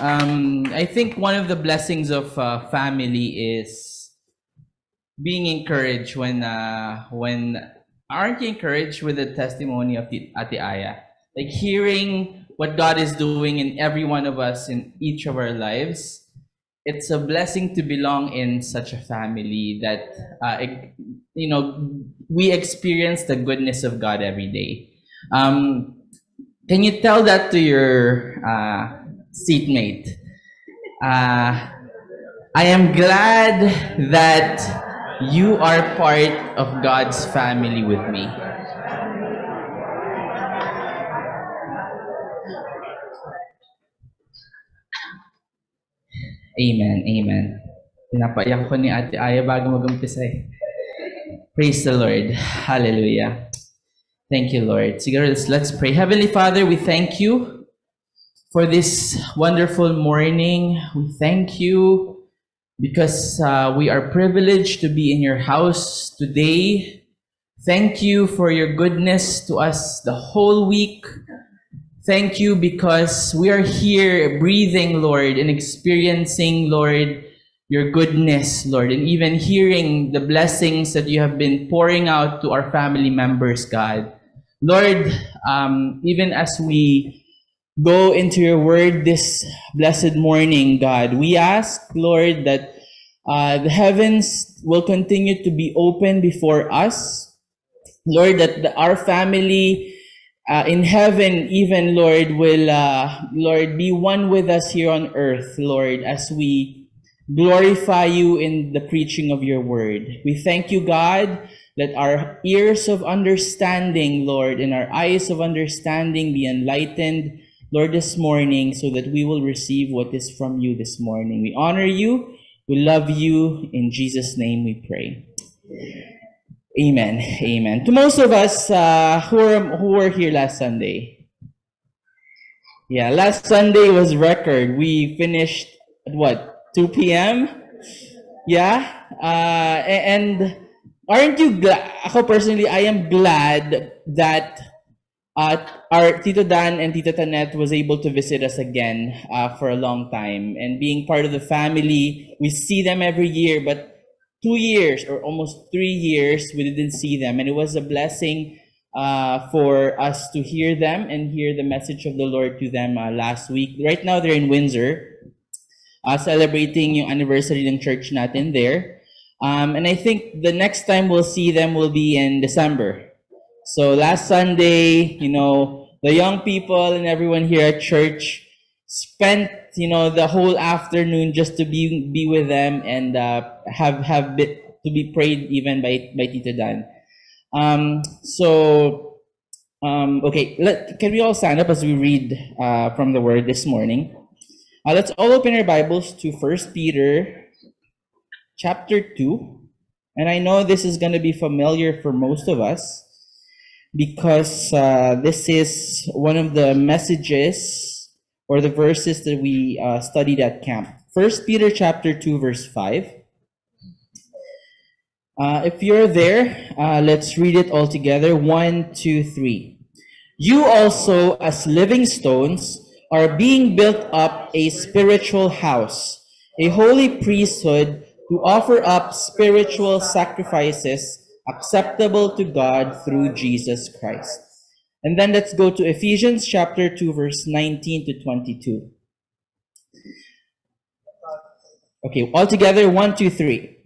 Um, I think one of the blessings of uh, family is being encouraged when uh, when aren't you encouraged with the testimony of the Ate Aya? Like hearing what God is doing in every one of us in each of our lives. It's a blessing to belong in such a family that uh, you know we experience the goodness of God every day. Um, can you tell that to your uh, seatmate? Uh, I am glad that you are part of God's family with me. Amen, amen. Pinapaiyak ko ni Ate Aya bago mag-umpisa eh. Praise the Lord. Hallelujah. Thank you, Lord. Siguro, let's, let's pray. Heavenly Father, we thank you for this wonderful morning. We thank you because uh, we are privileged to be in your house today. Thank you for your goodness to us the whole week. Thank you because we are here breathing, Lord, and experiencing, Lord, your goodness, Lord, and even hearing the blessings that you have been pouring out to our family members, God. Lord, um, even as we go into your word this blessed morning, God, we ask, Lord, that uh, the heavens will continue to be open before us. Lord, that the, our family uh, in heaven, even Lord, will uh, Lord be one with us here on earth, Lord, as we glorify you in the preaching of your word. We thank you, God. Let our ears of understanding, Lord, and our eyes of understanding be enlightened, Lord, this morning, so that we will receive what is from you this morning. We honor you. We love you. In Jesus' name we pray. Amen. Amen. To most of us uh, who, are, who were here last Sunday, yeah, last Sunday was record. We finished at what, 2 p.m.? Yeah? Uh, and aren't you glad? Ako personally, I am glad that uh, our Tito Dan and Tita Tanet was able to visit us again uh, for a long time. And being part of the family, we see them every year, but two years or almost three years, we didn't see them. And it was a blessing uh, for us to hear them and hear the message of the Lord to them uh, last week. Right now, they're in Windsor, uh, celebrating yung anniversary ng church natin there. Um, and I think the next time we'll see them will be in December. So last Sunday, you know, the young people and everyone here at church spent, you know, the whole afternoon just to be be with them and uh, have have bit, to be prayed even by by Tito Dan. Um, so, um, okay, let, can we all stand up as we read uh, from the Word this morning? Uh, let's all open our Bibles to First Peter, chapter two, and I know this is going to be familiar for most of us because uh, this is one of the messages or the verses that we uh, studied at camp. First Peter chapter 2 verse 5. Uh, if you're there, uh, let's read it all together. One, two, three. You also, as living stones, are being built up a spiritual house, a holy priesthood to offer up spiritual sacrifices acceptable to God through Jesus Christ. And then let's go to Ephesians chapter 2, verse 19 to 22. Okay, all together, one, two, three.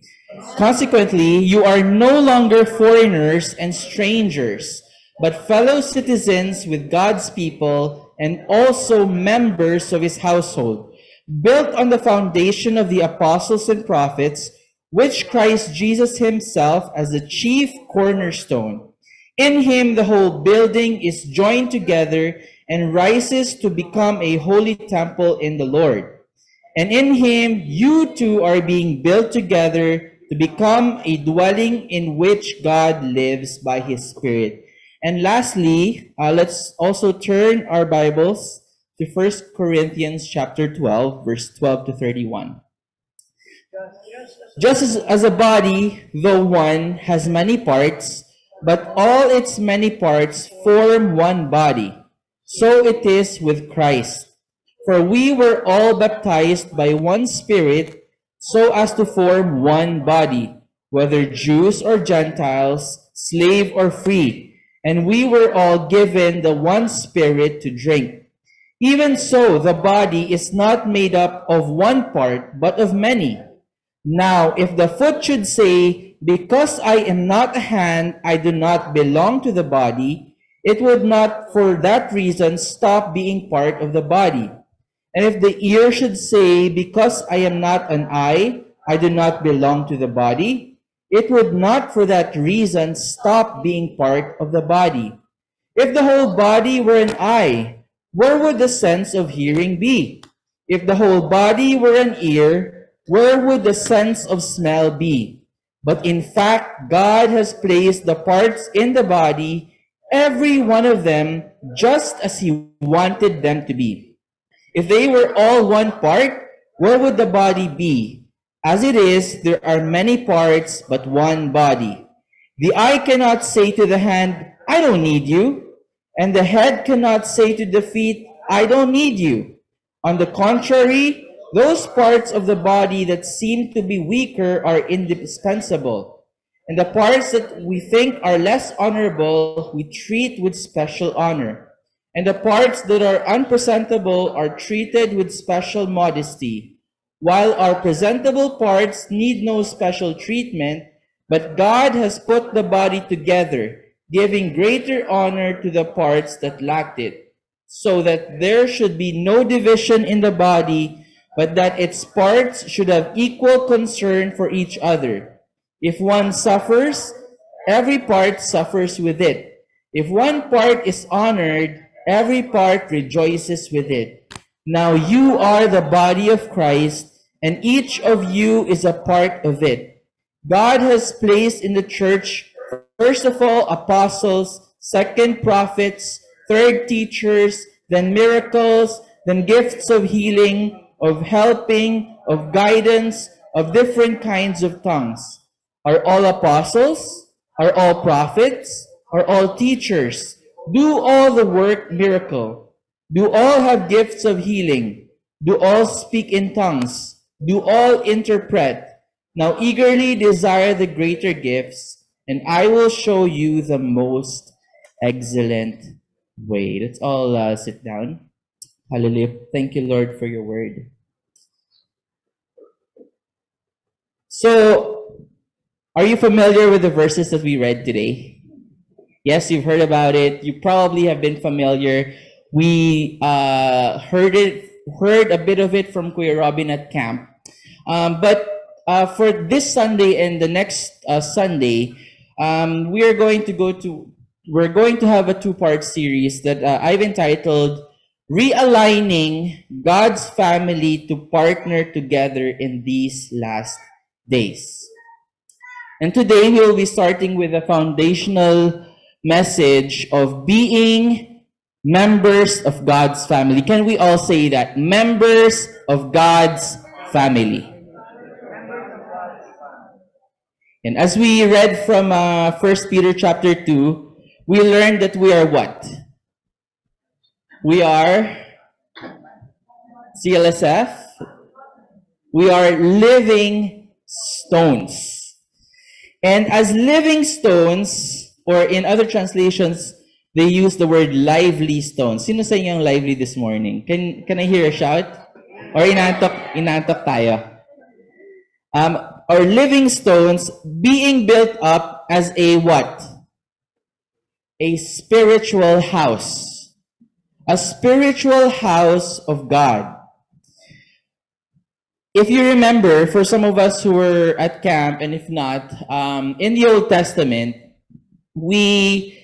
Consequently, you are no longer foreigners and strangers, but fellow citizens with God's people and also members of his household, built on the foundation of the apostles and prophets, which Christ Jesus himself as the chief cornerstone. In him, the whole building is joined together and rises to become a holy temple in the Lord. And in him, you too are being built together to become a dwelling in which God lives by his Spirit. And lastly, uh, let's also turn our Bibles to 1 Corinthians chapter 12, verse 12 to 31. Just as, as a body, though one, has many parts, but all its many parts form one body, so it is with Christ. For we were all baptized by one Spirit so as to form one body, whether Jews or Gentiles, slave or free, and we were all given the one Spirit to drink. Even so, the body is not made up of one part, but of many. Now, if the foot should say, Because I am not a hand, I do not belong to the body, it would not for that reason stop being part of the body. And if the ear should say, Because I am not an eye, I do not belong to the body, it would not for that reason stop being part of the body. If the whole body were an eye, where would the sense of hearing be? If the whole body were an ear, where would the sense of smell be? But in fact, God has placed the parts in the body, every one of them, just as He wanted them to be. If they were all one part, where would the body be? As it is, there are many parts, but one body. The eye cannot say to the hand, I don't need you. And the head cannot say to the feet, I don't need you. On the contrary, those parts of the body that seem to be weaker are indispensable. And the parts that we think are less honorable, we treat with special honor. And the parts that are unpresentable are treated with special modesty while our presentable parts need no special treatment, but God has put the body together, giving greater honor to the parts that lacked it, so that there should be no division in the body, but that its parts should have equal concern for each other. If one suffers, every part suffers with it. If one part is honored, every part rejoices with it. Now you are the body of Christ, and each of you is a part of it. God has placed in the church, first of all, apostles, second, prophets, third, teachers, then miracles, then gifts of healing, of helping, of guidance, of different kinds of tongues. Are all apostles? Are all prophets? Are all teachers? Do all the work miracle? Do all have gifts of healing? Do all speak in tongues? Do all interpret? Now eagerly desire the greater gifts, and I will show you the most excellent way. Let's all uh, sit down. Hallelujah. Thank you, Lord, for your word. So, are you familiar with the verses that we read today? Yes, you've heard about it. You probably have been familiar. We uh, heard it, heard a bit of it from Kuya Robin at camp. Um, but uh, for this Sunday and the next uh, Sunday, um, we are going to go to, we're going to have a two-part series that uh, I've entitled Realigning God's Family to Partner Together in These Last Days. And today we will be starting with a foundational message of being members of God's family. Can we all say that? Members of God's family. And as we read from uh, 1 Peter chapter 2, we learned that we are what? We are CLSF. We are living stones. And as living stones, or in other translations, they use the word lively stones. Sino sa inyo lively this morning? Can, can I hear a shout? Or inantok, inantok tayo? Um, or living stones being built up as a what? A spiritual house. A spiritual house of God. If you remember, for some of us who were at camp, and if not, um, in the Old Testament, we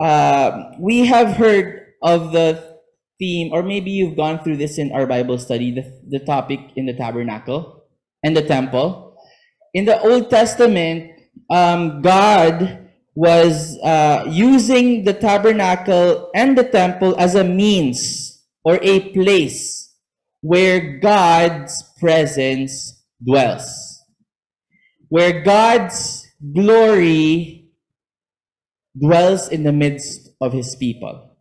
uh, we have heard of the theme, or maybe you've gone through this in our Bible study, the, the topic in the tabernacle and the temple. In the Old Testament, um, God was uh, using the tabernacle and the temple as a means or a place where God's presence dwells, where God's glory dwells in the midst of his people.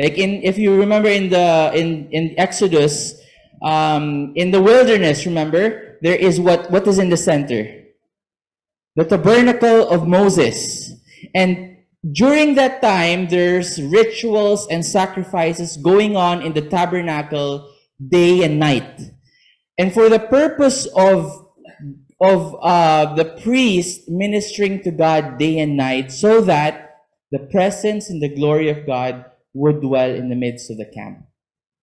Like in, if you remember in the in in Exodus, um, in the wilderness, remember there is what what is in the center, the tabernacle of Moses, and during that time there's rituals and sacrifices going on in the tabernacle day and night, and for the purpose of of uh, the priest ministering to God day and night, so that the presence and the glory of God would dwell in the midst of the camp.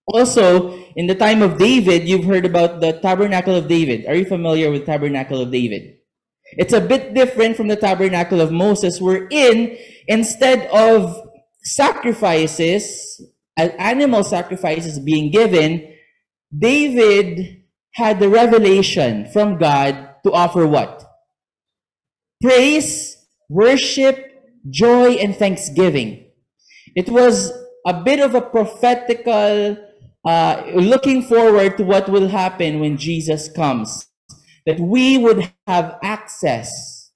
Also, in the time of David, you've heard about the tabernacle of David. Are you familiar with tabernacle of David? It's a bit different from the tabernacle of Moses, wherein instead of sacrifices, animal sacrifices being given, David had the revelation from God to offer what? Praise, worship, joy, and thanksgiving. It was a bit of a prophetical uh, looking forward to what will happen when Jesus comes. That we would have access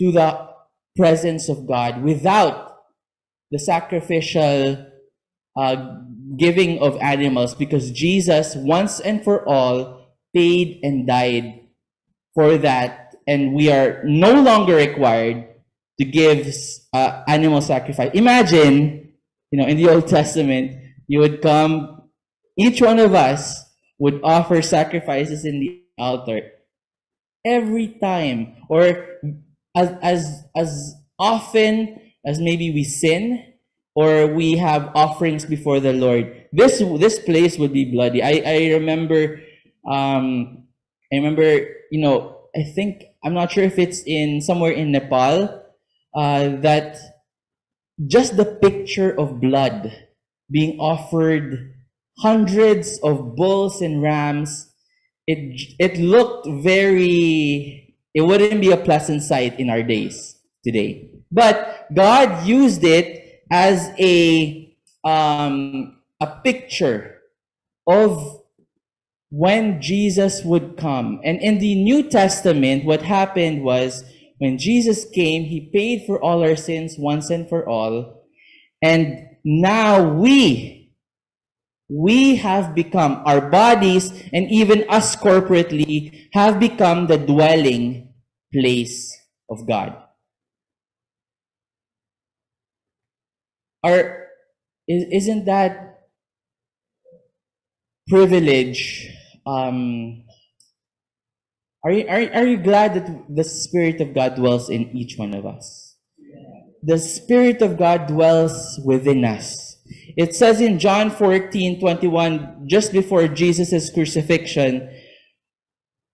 to the presence of God without the sacrificial uh, giving of animals because Jesus once and for all paid and died for that and we are no longer required to give uh, animal sacrifice. Imagine, you know, in the Old Testament, you would come, each one of us would offer sacrifices in the altar every time, or as as as often as maybe we sin or we have offerings before the Lord. This this place would be bloody. I I remember, um, I remember, you know, I think I'm not sure if it's in somewhere in Nepal uh, that just the picture of blood being offered hundreds of bulls and rams it it looked very it wouldn't be a pleasant sight in our days today but god used it as a um, a picture of when jesus would come and in the new testament what happened was when Jesus came, he paid for all our sins once and for all. And now we, we have become, our bodies and even us corporately have become the dwelling place of God. Our, isn't that privilege um, are you, are, are you glad that the Spirit of God dwells in each one of us? The Spirit of God dwells within us. It says in John 14, 21, just before Jesus' crucifixion,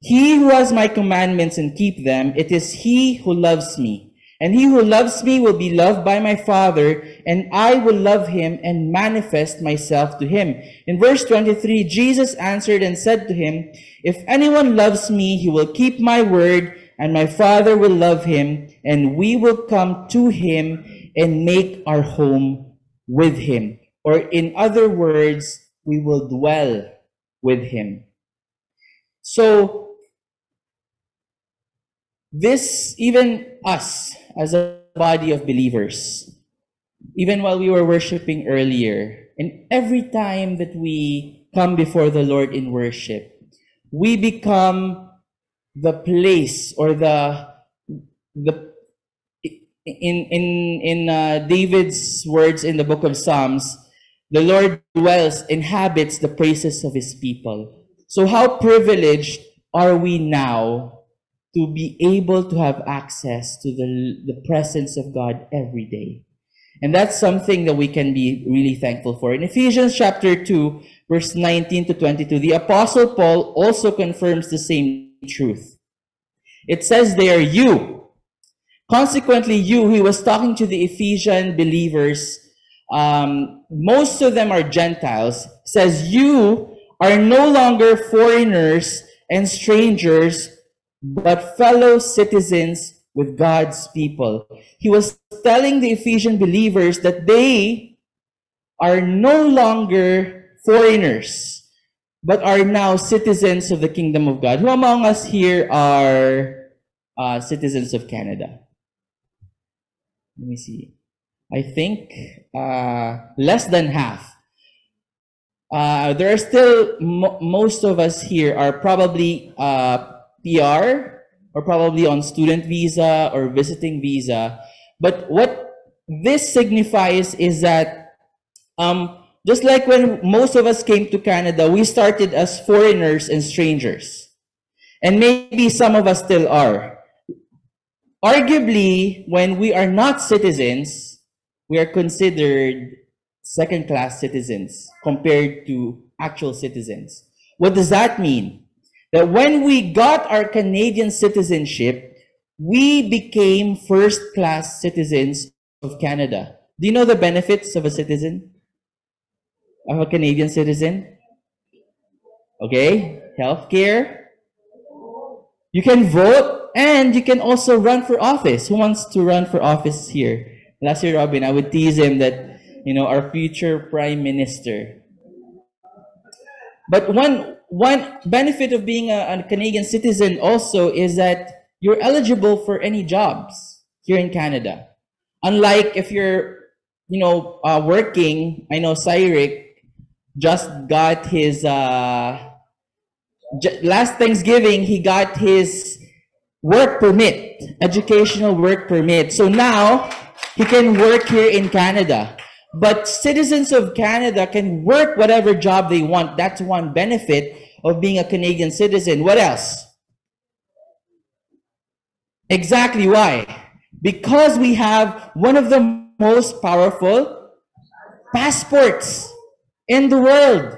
He who has my commandments and keep them, it is he who loves me. And he who loves me will be loved by my Father, and I will love him and manifest myself to him. In verse 23, Jesus answered and said to him, If anyone loves me, he will keep my word, and my Father will love him, and we will come to him and make our home with him. Or in other words, we will dwell with him. So, this, even us, as a body of believers, even while we were worshiping earlier, and every time that we come before the Lord in worship, we become the place or the the in in in uh, David's words in the book of Psalms, the Lord dwells inhabits the praises of his people. So how privileged are we now to be able to have access to the, the presence of God every day. And that's something that we can be really thankful for. In Ephesians chapter 2, verse 19 to 22, the Apostle Paul also confirms the same truth. It says there, you. Consequently, you, he was talking to the Ephesian believers, um, most of them are Gentiles, says, you are no longer foreigners and strangers but fellow citizens with God's people. He was telling the Ephesian believers that they are no longer foreigners, but are now citizens of the kingdom of God. Who among us here are uh, citizens of Canada? Let me see. I think uh, less than half. Uh, there are still mo- most of us here are probably uh, PR or probably on student visa or visiting visa. But what this signifies is that um, just like when most of us came to Canada, we started as foreigners and strangers. And maybe some of us still are. Arguably, when we are not citizens, we are considered second class citizens compared to actual citizens. What does that mean? That when we got our Canadian citizenship, we became first class citizens of Canada. Do you know the benefits of a citizen? Of a Canadian citizen? Okay, healthcare. You can vote and you can also run for office. Who wants to run for office here? Last year, Robin, I would tease him that, you know, our future prime minister. But one, one benefit of being a, a Canadian citizen also is that you're eligible for any jobs here in Canada. Unlike if you're, you know, uh, working, I know Cyric just got his, uh, last Thanksgiving, he got his work permit, educational work permit. So now he can work here in Canada. But citizens of Canada can work whatever job they want. That's one benefit of being a Canadian citizen. What else? Exactly why? Because we have one of the most powerful passports in the world.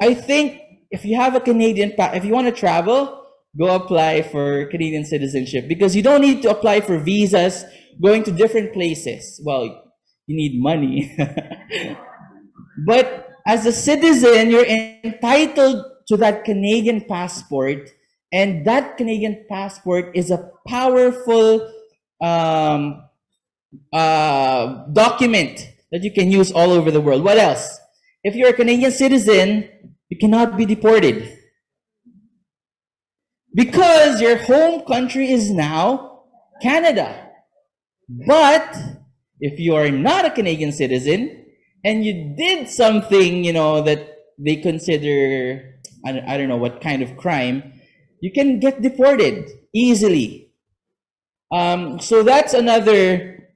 I think if you have a Canadian, if you want to travel, go apply for Canadian citizenship because you don't need to apply for visas going to different places. Well, you need money. but as a citizen, you're entitled to that Canadian passport, and that Canadian passport is a powerful um, uh, document that you can use all over the world. What else? If you're a Canadian citizen, you cannot be deported. Because your home country is now Canada. But if you are not a Canadian citizen and you did something, you know, that they consider, I don't, I don't know what kind of crime, you can get deported easily. Um, so that's another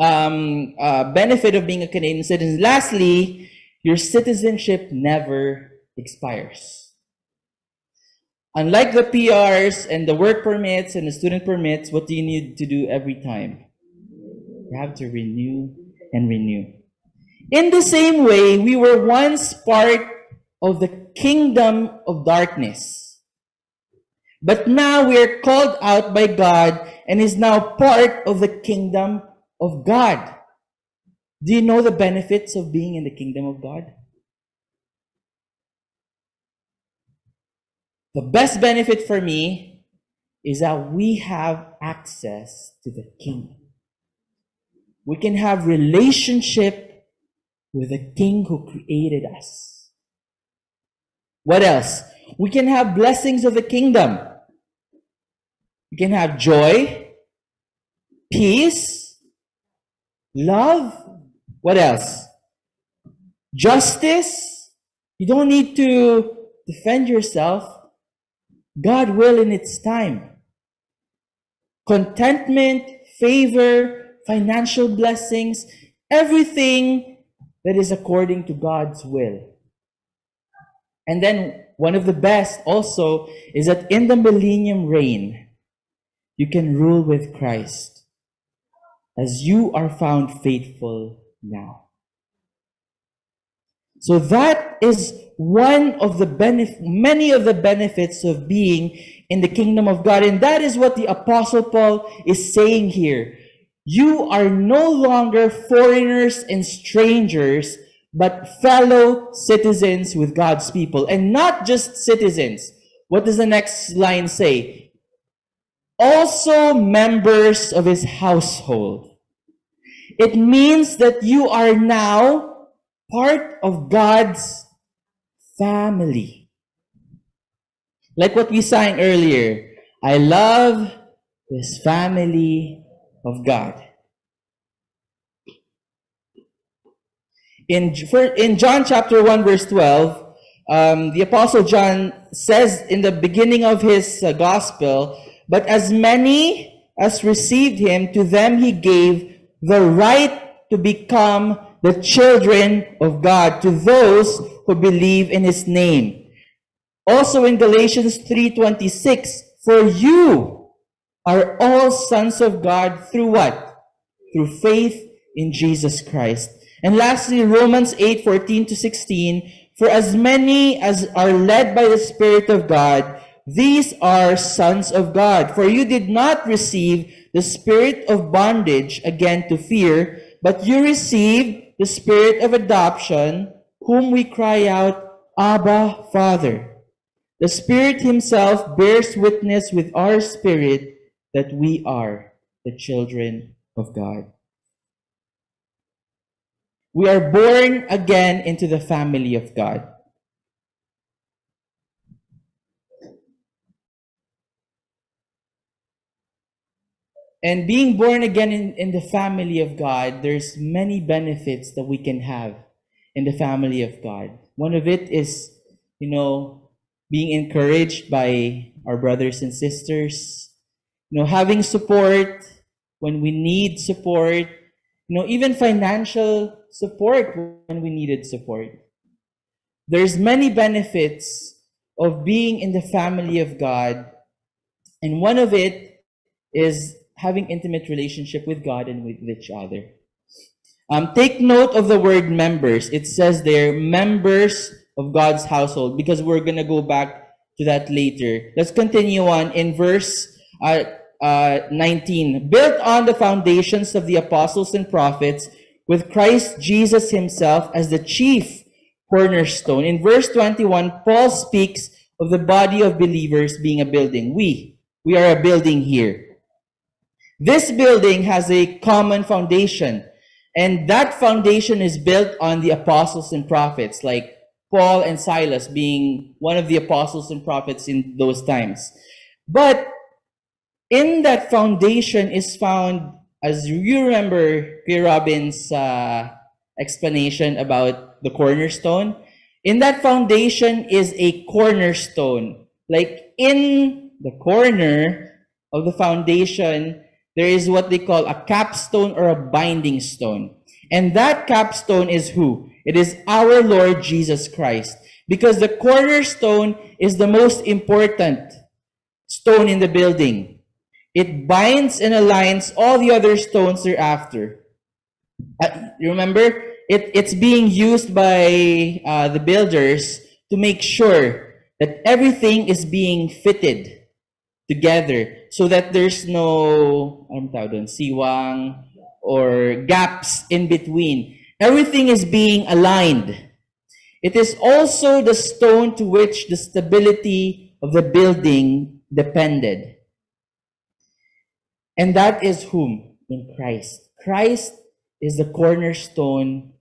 um, uh, benefit of being a Canadian citizen. Lastly, your citizenship never expires. Unlike the PRs and the work permits and the student permits, what do you need to do every time? You have to renew and renew. In the same way, we were once part of the kingdom of darkness. But now we are called out by God and is now part of the kingdom of God. Do you know the benefits of being in the kingdom of God? The best benefit for me is that we have access to the kingdom. We can have relationship with the king who created us. What else? We can have blessings of the kingdom. We can have joy, peace, love. What else? Justice. You don't need to defend yourself. God will in its time. Contentment, favor, financial blessings, everything that is according to God's will. And then one of the best also is that in the millennium reign, you can rule with Christ as you are found faithful now. So that is one of the benef- many of the benefits of being in the kingdom of God. And that is what the apostle Paul is saying here. You are no longer foreigners and strangers, but fellow citizens with God's people. And not just citizens. What does the next line say? Also members of his household. It means that you are now part of God's family. Like what we sang earlier, I love this family of God. In, in John chapter 1, verse 12, um, the Apostle John says in the beginning of his uh, gospel, But as many as received him, to them he gave the right to become the children of God, to those who believe in his name. Also in Galatians 3:26, for you are all sons of God through what? Through faith in Jesus Christ. And lastly, Romans 8:14 to 16, for as many as are led by the Spirit of God, these are sons of God. For you did not receive the spirit of bondage again to fear, but you received the spirit of adoption, whom we cry out, Abba, Father. The Spirit Himself bears witness with our spirit that we are the children of God. We are born again into the family of God. And being born again in, in the family of God, there's many benefits that we can have in the family of God. One of it is, you know, being encouraged by our brothers and sisters, you know, having support when we need support, you know, even financial support when we needed support. There's many benefits of being in the family of God, and one of it is having intimate relationship with God and with each other. Um, take note of the word members. It says there, members of God's household, because we're going to go back to that later. Let's continue on in verse uh, uh, 19. Built on the foundations of the apostles and prophets, with Christ Jesus himself as the chief cornerstone. In verse 21, Paul speaks of the body of believers being a building. We, we are a building here. This building has a common foundation, and that foundation is built on the apostles and prophets, like Paul and Silas being one of the apostles and prophets in those times. But in that foundation is found, as you remember Pierre Robin's uh, explanation about the cornerstone, in that foundation is a cornerstone. Like in the corner of the foundation, there is what they call a capstone or a binding stone. And that capstone is who? It is our Lord Jesus Christ. Because the cornerstone is the most important stone in the building. It binds and aligns all the other stones thereafter. Uh, remember, it, it's being used by uh, the builders to make sure that everything is being fitted together so that there's no doon, siwang or gaps in between. Everything is being aligned. It is also the stone to which the stability of the building depended. And that is whom? In Christ. Christ is the cornerstone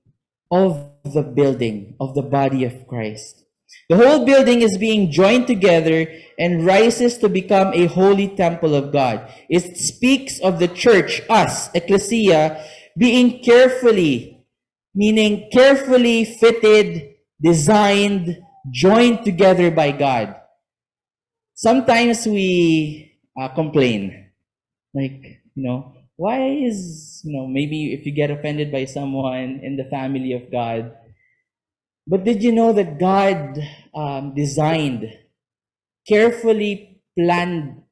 of the building, of the body of Christ. The whole building is being joined together and rises to become a holy temple of God. It speaks of the church, us, ecclesia, being carefully, meaning carefully fitted, designed, joined together by God. Sometimes we uh, complain, like, you know, why is, you know, maybe if you get offended by someone in the family of God, but did you know that God um, designed, carefully planned,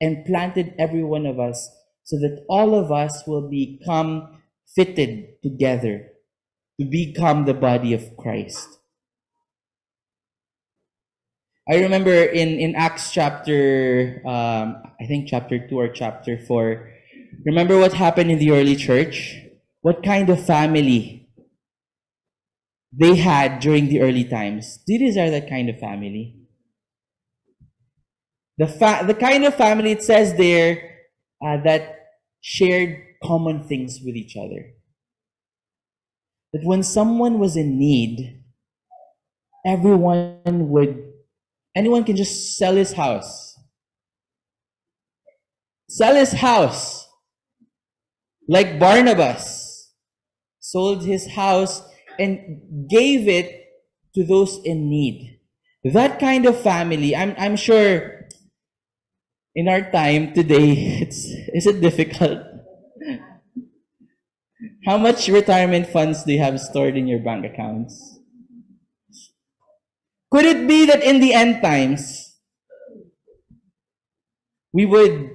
and planted every one of us so that all of us will become fitted together to become the body of Christ? I remember in, in Acts chapter, um, I think chapter 2 or chapter 4, remember what happened in the early church? What kind of family they had during the early times. You desire that kind of family? The, fa- the kind of family it says there uh, that shared common things with each other. That when someone was in need, everyone would, anyone can just sell his house. Sell his house. Like Barnabas sold his house and gave it to those in need. That kind of family, I'm, I'm sure in our time today, it's, is it difficult? How much retirement funds do you have stored in your bank accounts? Could it be that in the end times, we would,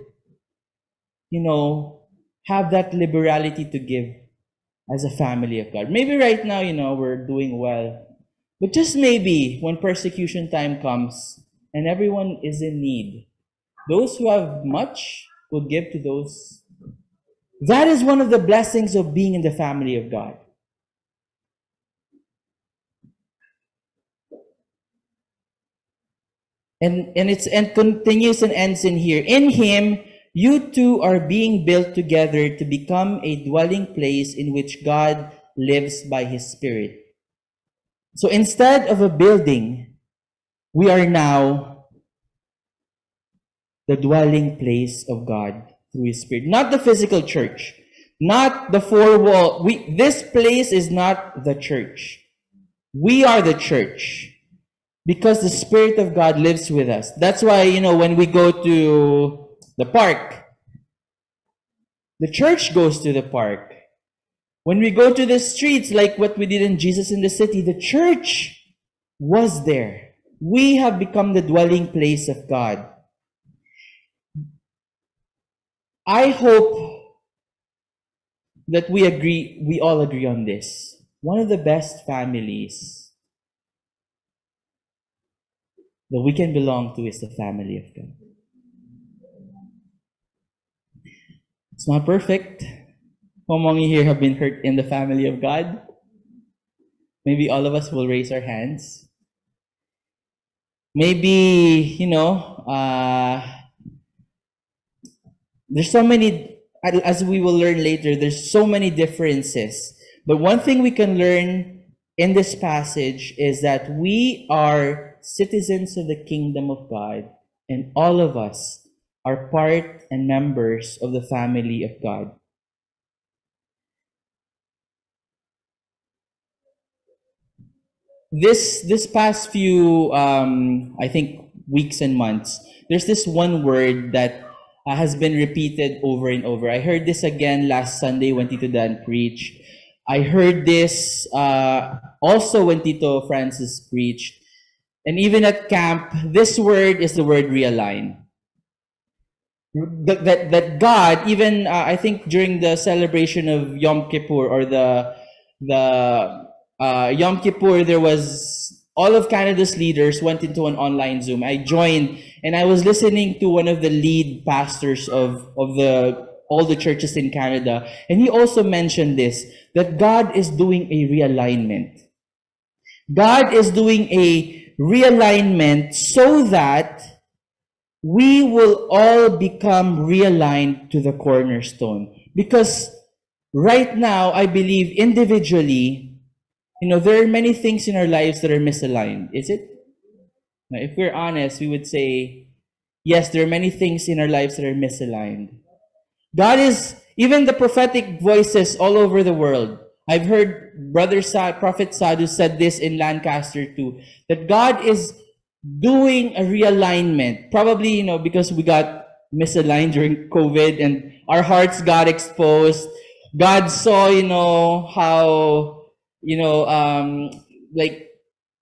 you know, have that liberality to give as a family of God? Maybe right now, you know, we're doing well. But just maybe when persecution time comes and everyone is in need, those who have much will give to those. That is one of the blessings of being in the family of God. And, and it's and continues and ends in here. In him, you too are being built together to become a dwelling place in which God lives by his Spirit. So instead of a building, we are now the dwelling place of God through his Spirit. Not the physical church, not the four wall. We, this place is not the church. We are the church because the Spirit of God lives with us. That's why, you know, when we go to the park, the church goes to the park. When we go to the streets, like what we did in Jesus in the City, the church was there. We have become the dwelling place of God. I hope that we agree, we all agree on this. One of the best families that we can belong to is the family of God. It's not perfect. How many here have been hurt in the family of God? Maybe all of us will raise our hands. Maybe, you know, uh, there's so many, as we will learn later, there's so many differences. But one thing we can learn in this passage is that we are citizens of the kingdom of God, and all of us are part and members of the family of God. This this past few, um, I think, weeks and months, there's this one word that uh, has been repeated over and over. I heard this again last Sunday when Tito Dan preached. I heard this uh, also when Tito Francis preached. And even at camp, this word is the word realign. That, that, that God, even uh, I think during the celebration of Yom Kippur or the, the uh, Yom Kippur, there was all of Canada's leaders went into an online Zoom. I joined and I was listening to one of the lead pastors of, of the all the churches in Canada. And he also mentioned this, that God is doing a realignment. God is doing a realignment so that we will all become realigned to the cornerstone. Because right now, I believe individually, you know, there are many things in our lives that are misaligned. Is it? Now, if we're honest, we would say, yes, there are many things in our lives that are misaligned. God is, even the prophetic voices all over the world, I've heard Brother Sa- Prophet Sadhu said this in Lancaster too, that God is doing a realignment. Probably, you know, because we got misaligned during COVID and our hearts got exposed. God saw, you know, how, you know, um, like,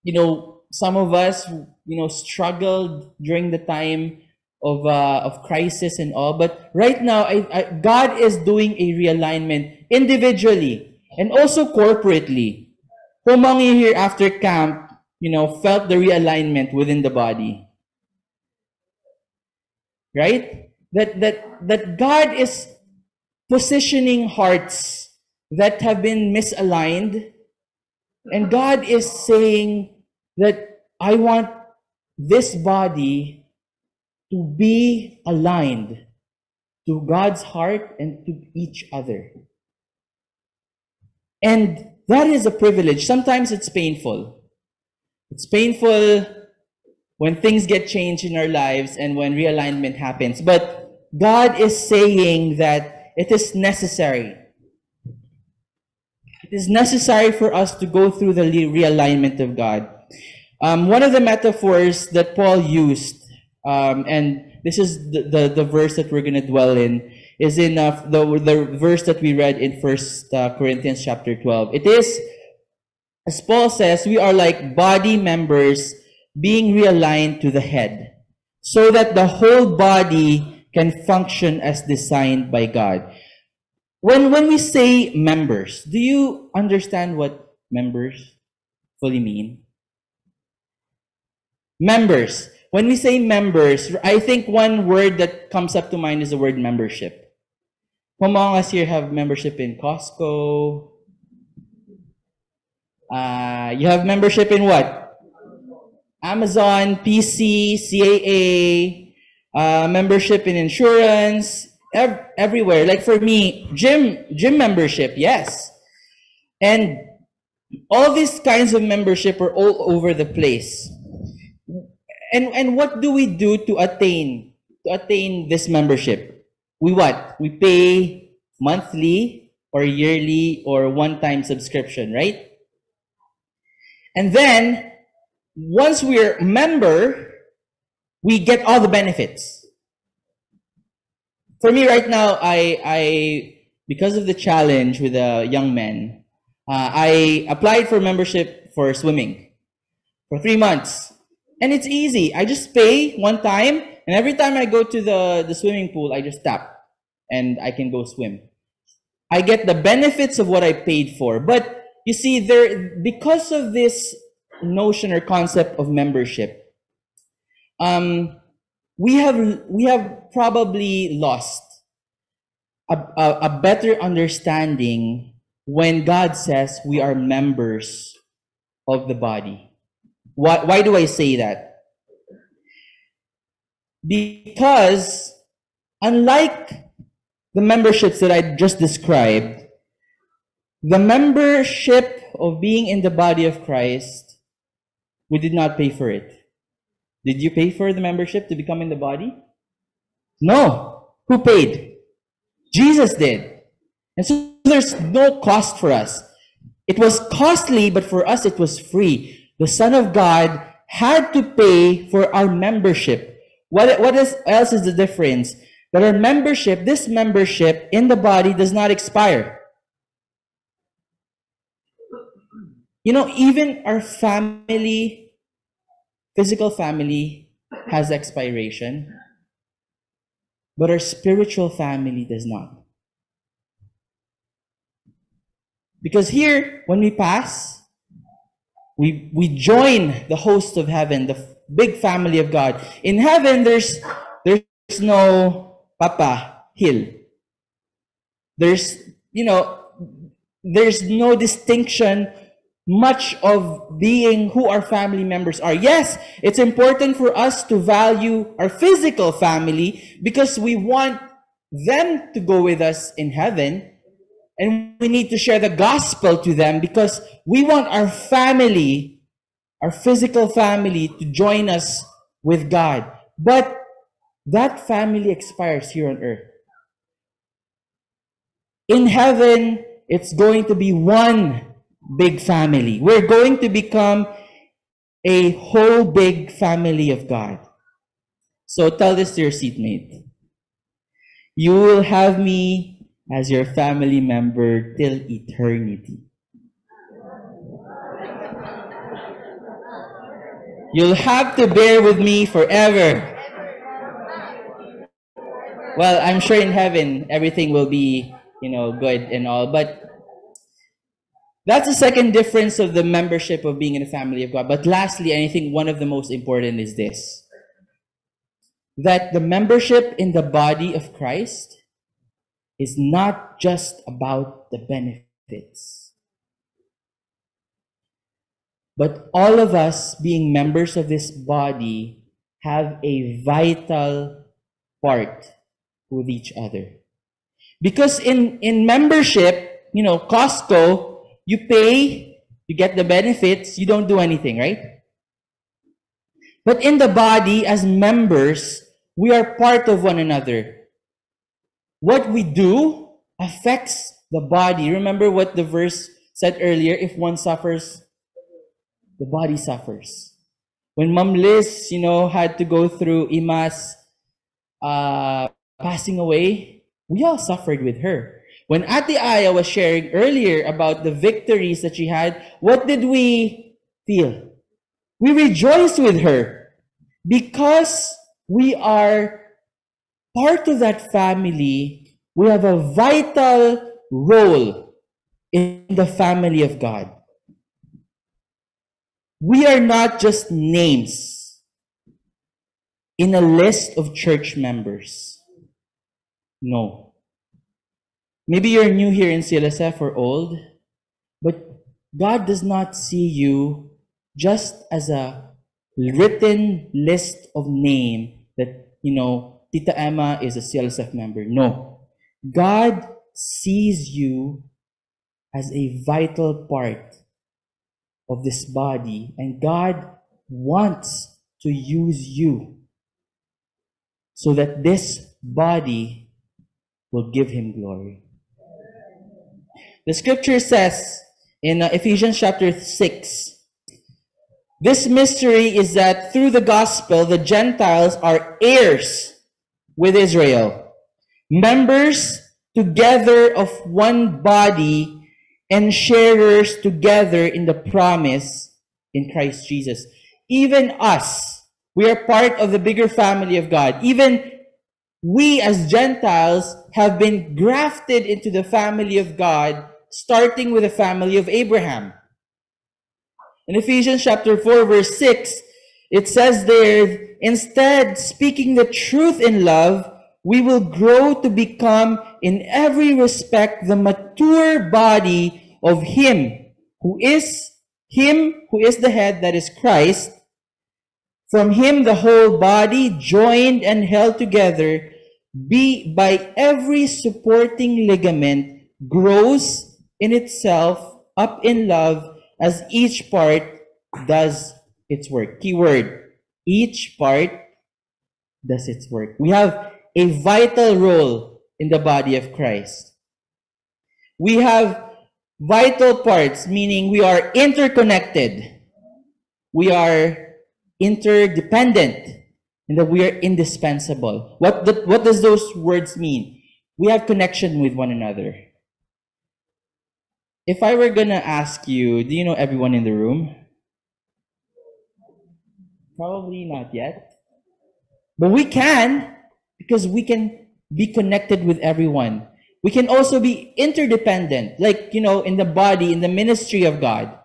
you know, some of us, you know, struggled during the time of, uh, of crisis and all. But right now, I, I, God is doing a realignment individually and also corporately. Among here after camp, you know, felt the realignment within the body? Right? That, that, that God is positioning hearts that have been misaligned. And God is saying that I want this body to be aligned to God's heart and to each other. And that is a privilege. Sometimes it's painful. It's painful when things get changed in our lives and when realignment happens. But God is saying that it is necessary. It is necessary for us to go through the realignment of God. Um, one of the metaphors that Paul used, um, and this is the, the, the verse that we're going to dwell in, is in uh, the, the verse that we read in First uh, Corinthians chapter 12. It is, as Paul says, we are like body members being realigned to the head, so that the whole body can function as designed by God. When, when we say members, do you understand what members fully mean? Members. When we say members, I think one word that comes up to mind is the word membership. Who among us here have membership in Costco? Uh, you have membership in what? Amazon, PC, CAA, uh, membership in insurance, ev- everywhere. Like for me, gym, gym membership, yes. And all these kinds of membership are all over the place. And, and what do we do to attain, to attain this membership? We what? We pay monthly or yearly or one-time subscription, right? And then, once we're member, we get all the benefits. For me right now, I, I because of the challenge with the young men, uh, I applied for membership for swimming for three months. And it's easy. I just pay one time, and every time I go to the, the swimming pool, I just tap and I can go swim. I get the benefits of what I paid for. But you see, there because of this notion or concept of membership, um, we have we have probably lost a, a, a better understanding when God says we are members of the body. Why, why do I say that? Because unlike the memberships that I just described, the membership of being in the body of Christ, we did not pay for it. Did you pay for the membership to become in the body? No. Who paid? Jesus did. And so there's no cost for us. It was costly, but for us it was free. The Son of God had to pay for our membership. What, what is, else is the difference? That our membership, this membership in the body does not expire. You know, even our family, physical family, has expiration, but our spiritual family does not. Because here, when we pass, we, we join the host of heaven, the big family of God. In heaven, there's, there's no Papa Hill. There's, you know, there's no distinction much of being who our family members are. Yes, it's important for us to value our physical family because we want them to go with us in heaven. And we need to share the gospel to them because we want our family, our physical family, to join us with God. But that family expires here on earth. In heaven, it's going to be one big family. We're going to become a whole big family of God. So tell this to your seatmate. You will have me as your family member till eternity. You'll have to bear with me forever. Well, I'm sure in heaven everything will be, you know, good and all, but that's the second difference of the membership of being in the family of God. But lastly, I think one of the most important is this that the membership in the body of Christ is not just about the benefits. But all of us being members of this body have a vital part with each other. Because in, in membership, you know, Costco, you pay, you get the benefits, you don't do anything, right? But in the body, as members, we are part of one another. What we do affects the body. Remember what the verse said earlier, if one suffers, the body suffers. When Mom Liz, you know, had to go through Ima's uh, passing away, we all suffered with her. When Ate Aya was sharing earlier about the victories that she had, what did we feel? We rejoiced with her because we are part of that family. We have a vital role in the family of God. We are not just names in a list of church members. No. Maybe you're new here in CLSF or old, but God does not see you just as a written list of name that, you know, Tita Emma is a CLSF member. No. God sees you as a vital part of this body, and God wants to use you so that this body will give him glory. The scripture says in uh, Ephesians chapter 6 this mystery is that through the gospel, the Gentiles are heirs with Israel, members together of one body, and sharers together in the promise in Christ Jesus. Even us, we are part of the bigger family of God. Even we as Gentiles have been grafted into the family of God, starting with the family of Abraham. In Ephesians chapter 4, verse 6, it says there, instead, speaking the truth in love, we will grow to become in every respect the mature body of Him who is Him who is the head, that is Christ. From Him the whole body, joined and held together, be by every supporting ligament, grows in itself up in love as each part does its work. Keyword, each part does its work. We have a vital role in the body of Christ. We have vital parts, meaning we are interconnected. We are interdependent and that we are indispensable. What, the, what does those words mean? We have connection with one another. If I were gonna ask you, do you know everyone in the room? Probably not yet. But we can, because we can be connected with everyone. We can also be interdependent, like, you know, in the body, in the ministry of God.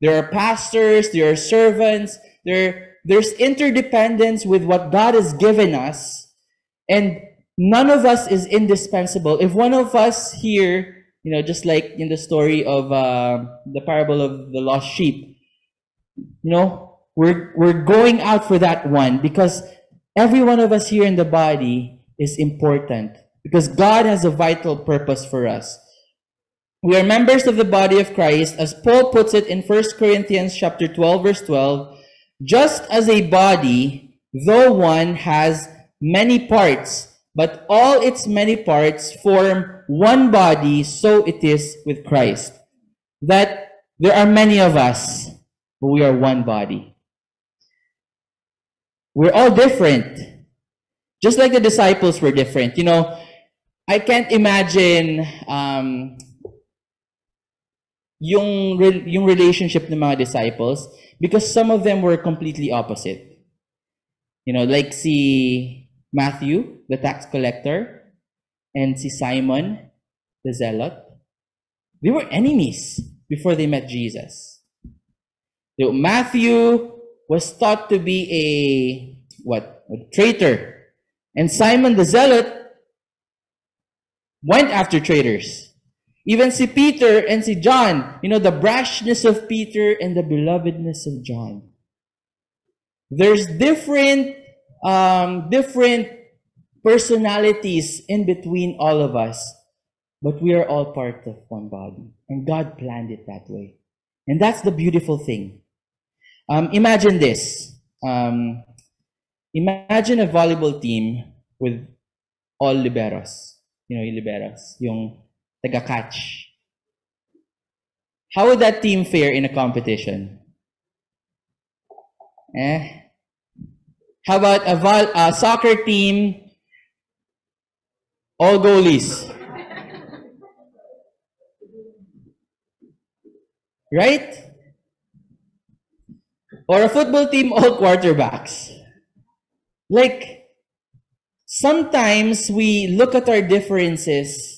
There are pastors, there are servants, there, there's interdependence with what God has given us. And none of us is indispensable. If one of us here you know, just like in the story of uh, the parable of the lost sheep, you know, we're, we're going out for that one because every one of us here in the body is important because God has a vital purpose for us. We are members of the body of Christ, as Paul puts it in 1 Corinthians chapter 12, verse 12, just as a body, though one has many parts, but all its many parts form one body, so it is with Christ. That there are many of us, but we are one body. We're all different. Just like the disciples were different. You know, I can't imagine um, yung, yung relationship ng mga disciples because some of them were completely opposite. You know, like see Matthew, the tax collector, and see Simon, the zealot. They were enemies before they met Jesus. So Matthew was thought to be a what? A traitor. And Simon the zealot went after traitors. Even si Peter and si John, you know, the brashness of Peter and the belovedness of John. There's different um, different personalities in between all of us, but we are all part of one body. And God planned it that way. And that's the beautiful thing. Um, imagine this. Um, imagine a volleyball team with all liberos. You know, liberos, yung taga-catch. how would that team fare in a competition? Eh? How about a, vol- a soccer team, all goalies? right? Or a football team, all quarterbacks. Like, sometimes we look at our differences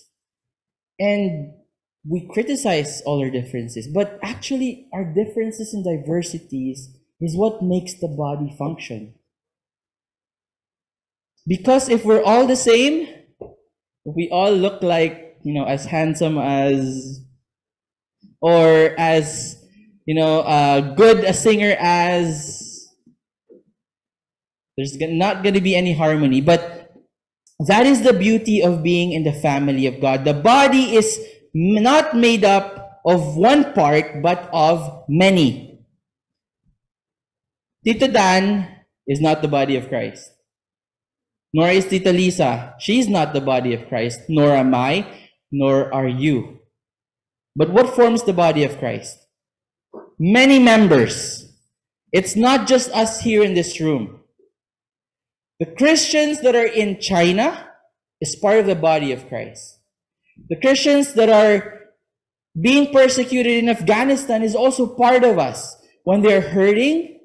and we criticize all our differences, but actually, our differences and diversities is what makes the body function. Because if we're all the same, we all look like, you know, as handsome as, or as, you know, uh, good a singer as, there's not going to be any harmony. But that is the beauty of being in the family of God. The body is not made up of one part, but of many. Tito Dan is not the body of Christ. Nor is Tita Lisa. She's not the body of Christ. Nor am I. Nor are you. But what forms the body of Christ? Many members. It's not just us here in this room. The Christians that are in China is part of the body of Christ. The Christians that are being persecuted in Afghanistan is also part of us. When they're hurting,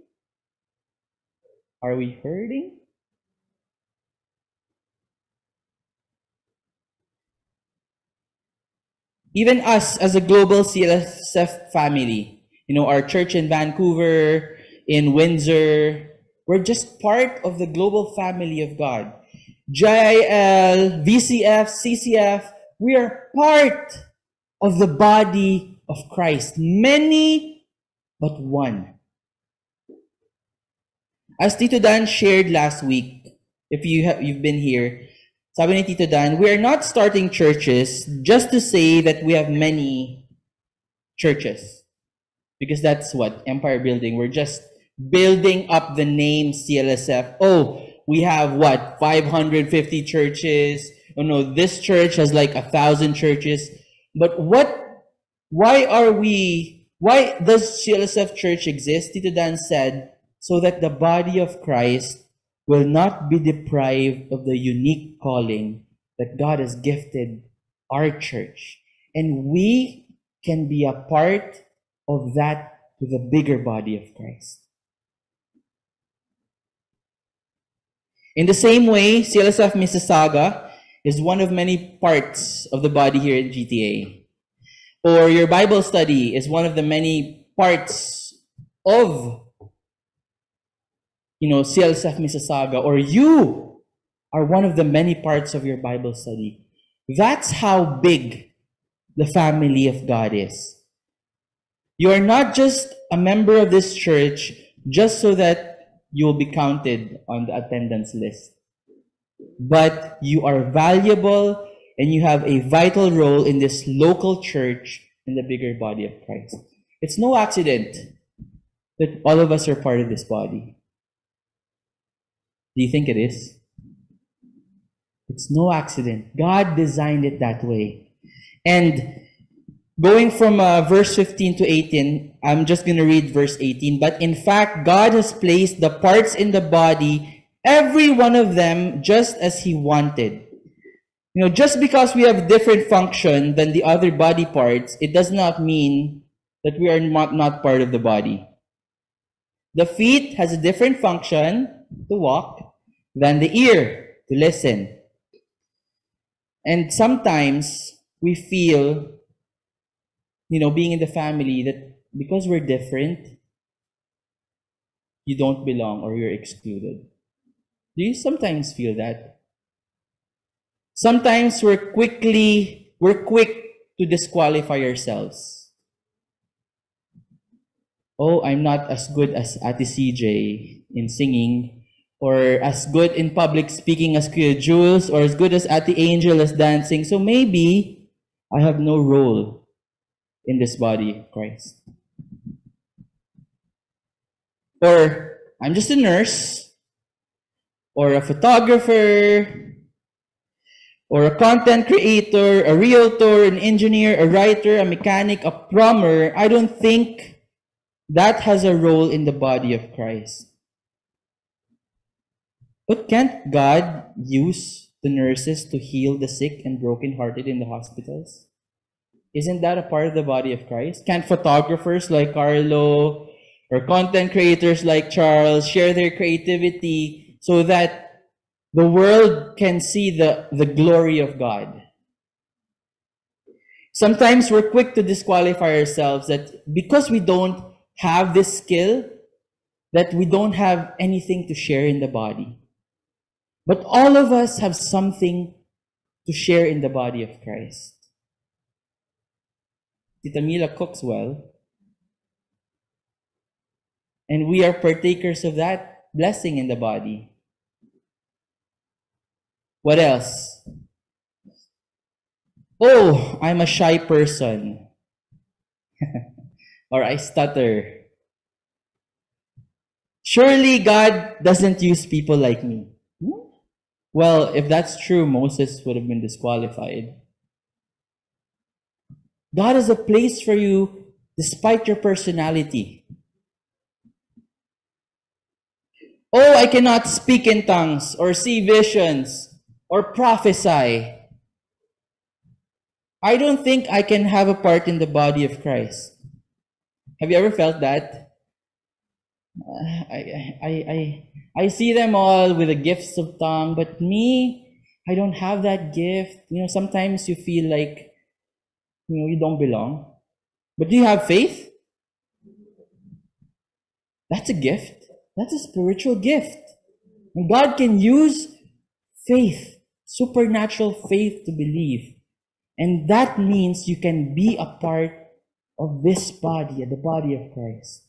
are we hurting? Even us as a global CLSF family, you know, our church in Vancouver, in Windsor, we're just part of the global family of God. JIL, VCF, CCF, we are part of the body of Christ. Many, but one. As Tito Dan shared last week, if you have, you've been here, sabi ni Tito Dan, we are not starting churches just to say that we have many churches. Because that's what? Empire building. We're just building up the name CLSF. Oh, we have what? 550 churches. Oh no, this church has like a thousand churches. But what, why are we, why does CLSF church exist? Tito Dan said, so that the body of Christ will not be deprived of the unique calling that God has gifted our church. And we can be a part of that to the bigger body of Christ. In the same way, CLSF Mississauga is one of many parts of the body here at GTA. Or your Bible study is one of the many parts of, you know, CLSF Mississauga. Or you are one of the many parts of your Bible study. That's how big the family of God is. You are not just a member of this church just so that you will be counted on the attendance list. But you are valuable and you have a vital role in this local church in the bigger body of Christ. It's no accident that all of us are part of this body. Do you think it is? It's no accident. God designed it that way. And Going from uh, verse 15 to 18, I'm just going to read verse 18. But in fact, God has placed the parts in the body, every one of them, just as He wanted. You know, just because we have different function than the other body parts, it does not mean that we are not, not part of the body. The feet has a different function to walk than the ear to listen. And sometimes we feel you know, being in the family that because we're different, you don't belong or you're excluded. Do you sometimes feel that? Sometimes we're quickly, we're quick to disqualify ourselves. Oh, I'm not as good as Ate CJ in singing, or as good in public speaking as Kuya Jules, or as good as Ate Angel as dancing. So maybe I have no role in this body of Christ. Or I'm just a nurse, or a photographer, or a content creator, a realtor, an engineer, a writer, a mechanic, a plumber, I don't think that has a role in the body of Christ. But can't God use the nurses to heal the sick and brokenhearted in the hospitals? Isn't that a part of the body of Christ? Can't photographers like Carlo or content creators like Charles share their creativity so that the world can see the, the glory of God? Sometimes we're quick to disqualify ourselves that because we don't have this skill, that we don't have anything to share in the body. But all of us have something to share in the body of Christ. Tita Mila cooks well. And we are partakers of that blessing in the body. What else? Oh, I'm a shy person. or I stutter. Surely God doesn't use people like me. Hmm? Well, if that's true, Moses would have been disqualified. God has a place for you despite your personality. Oh, I cannot speak in tongues or see visions or prophesy. I don't think I can have a part in the body of Christ. Have you ever felt that? Uh, I, I, I, I see them all with the gifts of tongue, but me, I don't have that gift. You know, sometimes you feel like you know, you don't belong. But do you have faith? That's a gift. That's a spiritual gift. And God can use faith, supernatural faith to believe. And that means you can be a part of this body, the body of Christ.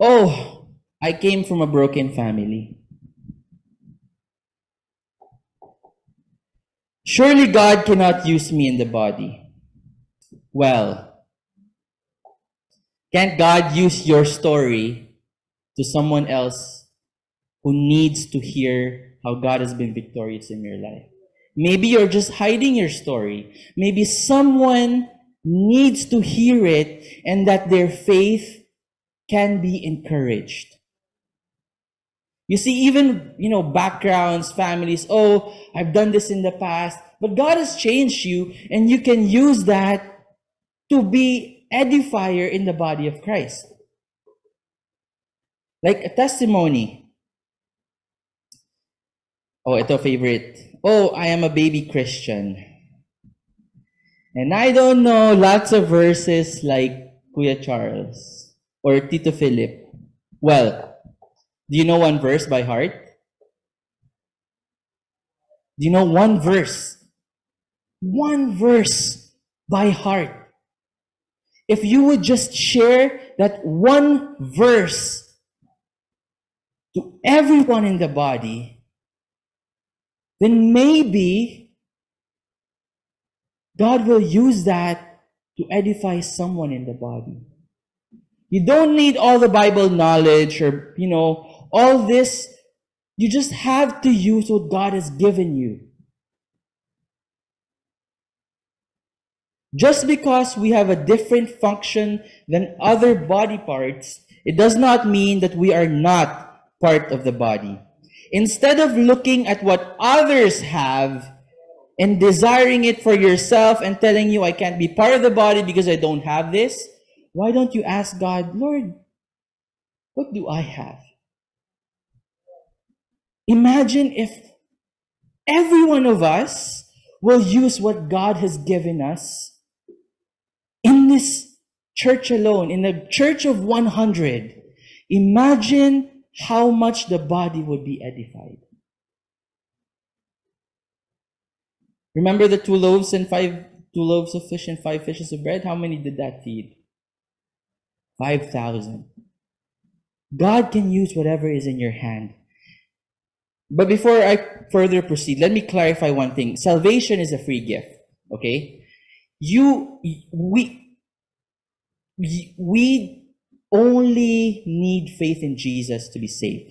Oh, I came from a broken family. Surely God cannot use me in the body. Well, can't God use your story to someone else who needs to hear how God has been victorious in your life? Maybe you're just hiding your story. Maybe someone needs to hear it and that their faith can be encouraged. You see, even, you know, backgrounds, families, oh, I've done this in the past, but God has changed you and you can use that to be edifier in the body of Christ. Like a testimony. Oh, it's ito favorite. Oh, I am a baby Christian. And I don't know lots of verses like Kuya Charles or Tito Philip. Well, do you know one verse by heart? Do you know one verse? One verse by heart. If you would just share that one verse to everyone in the body, then maybe God will use that to edify someone in the body. You don't need all the Bible knowledge or, you know, all this, you just have to use what God has given you. Just because we have a different function than other body parts, it does not mean that we are not part of the body. Instead of looking at what others have and desiring it for yourself and telling you, I can't be part of the body because I don't have this, why don't you ask God, Lord, what do I have? Imagine if every one of us will use what God has given us in this church alone, in the church of 100. Imagine how much the body would be edified. Remember the two loaves and five two loaves of fish and five fishes of bread? How many did that feed? 5,000. God can use whatever is in your hand. But before I further proceed, let me clarify one thing. Salvation is a free gift, okay? You, we, we only need faith in Jesus to be saved.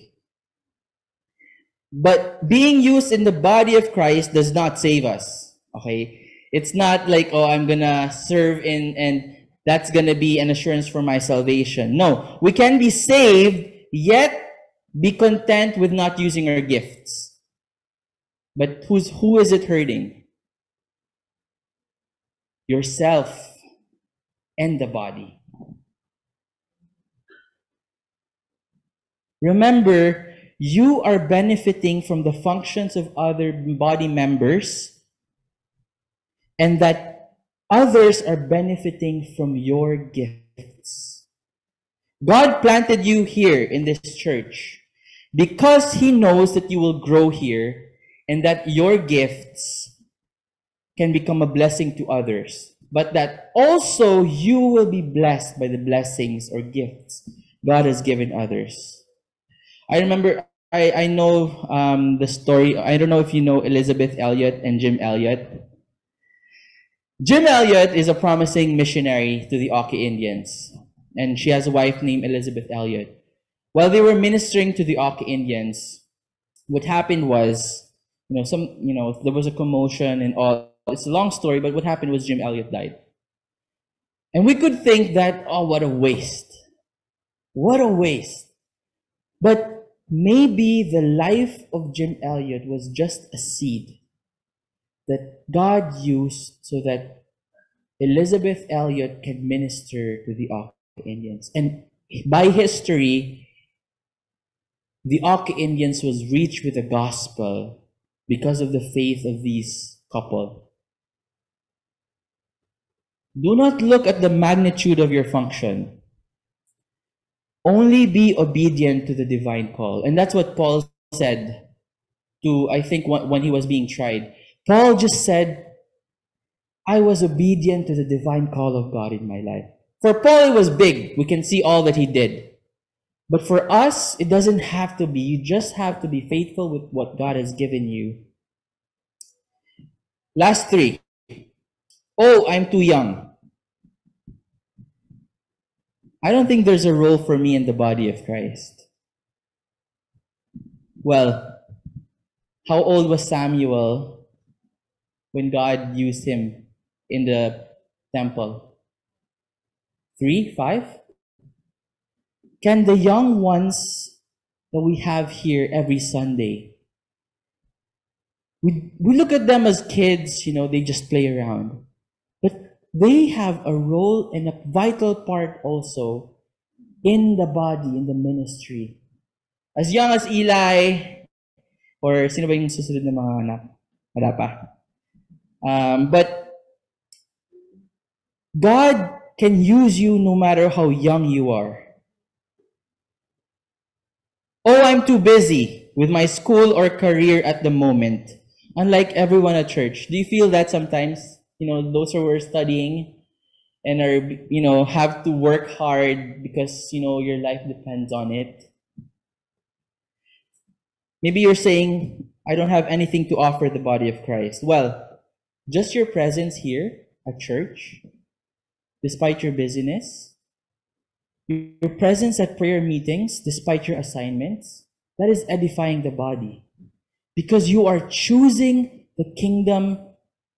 But being used in the body of Christ does not save us. Okay? It's not like, oh, I'm gonna serve in and that's gonna be an assurance for my salvation. No. We can be saved, yet be content with not using our gifts. But who's who is it hurting? Yourself and the body. Remember, you are benefiting from the functions of other body members, and that others are benefiting from your gifts. God planted you here in this church because He knows that you will grow here and that your gifts can become a blessing to others, but that also you will be blessed by the blessings or gifts God has given others. I remember I, I know um, the story. I don't know if you know Elizabeth Elliot and Jim Elliot. Jim Elliot is a promising missionary to the Auca Indians, and she has a wife named Elizabeth Elliot. While they were ministering to the Auca Indians, what happened was, you know, some, you know, there was a commotion and all. It's a long story, but what happened was Jim Elliot died. And we could think that, oh, what a waste. What a waste. But maybe the life of Jim Elliot was just a seed that God used so that Elizabeth Elliot can minister to the Indians. And by history, the Auca Indians was reached with the gospel because of the faith of these couple. Do not look at the magnitude of your function. Only be obedient to the divine call. And that's what Paul said to, I think, when he was being tried. Paul just said, I was obedient to the divine call of God in my life. For Paul, it was big. We can see all that he did. But for us, it doesn't have to be. You just have to be faithful with what God has given you. Last three. Oh, I'm too young. I don't think there's a role for me in the body of Christ. Well, how old was Samuel when God used him in the temple? Three, five? Can the young ones that we have here every Sunday, we, we look at them as kids, you know, they just play around But they have a role and a vital part also in the body, in the ministry. As young as Eli, or sino ba yung susunod na mga anak? Wala pa. Um, but God can use you no matter how young you are. Oh, I'm too busy with my school or career at the moment. Unlike everyone at church. Do you feel that sometimes? you know, those who are studying and are, you know, have to work hard because, you know, your life depends on it. Maybe you're saying, I don't have anything to offer the body of Christ. Well, just your presence here at church, despite your busyness, your presence at prayer meetings, despite your assignments, that is edifying the body. Because you are choosing the kingdom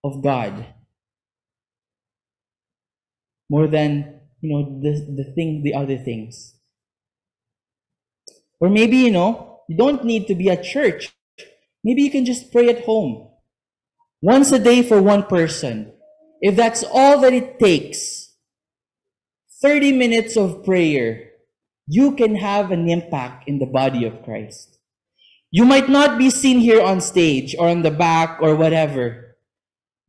of God. More than you know the the thing the other things. Or maybe you know you don't need to be at church. Maybe you can just pray at home. Once a day for one person. If that's all that it takes 30 minutes of prayer you can have an impact in the body of Christ you might not be seen here on stage or on the back or whatever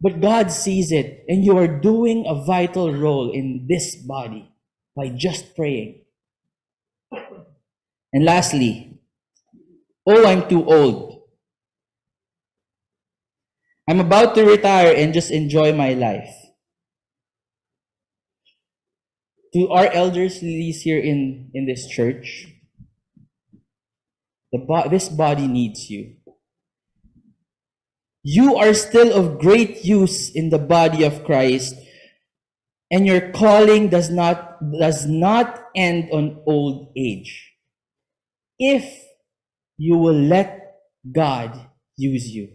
but God sees it, and you are doing a vital role in this body by just praying. And lastly, oh, I'm too old. I'm about to retire and just enjoy my life. To our elders ladies here in, in this church, the bo- this body needs you you are still of great use in the body of Christ and your calling does not does not end on old age if you will let God use you.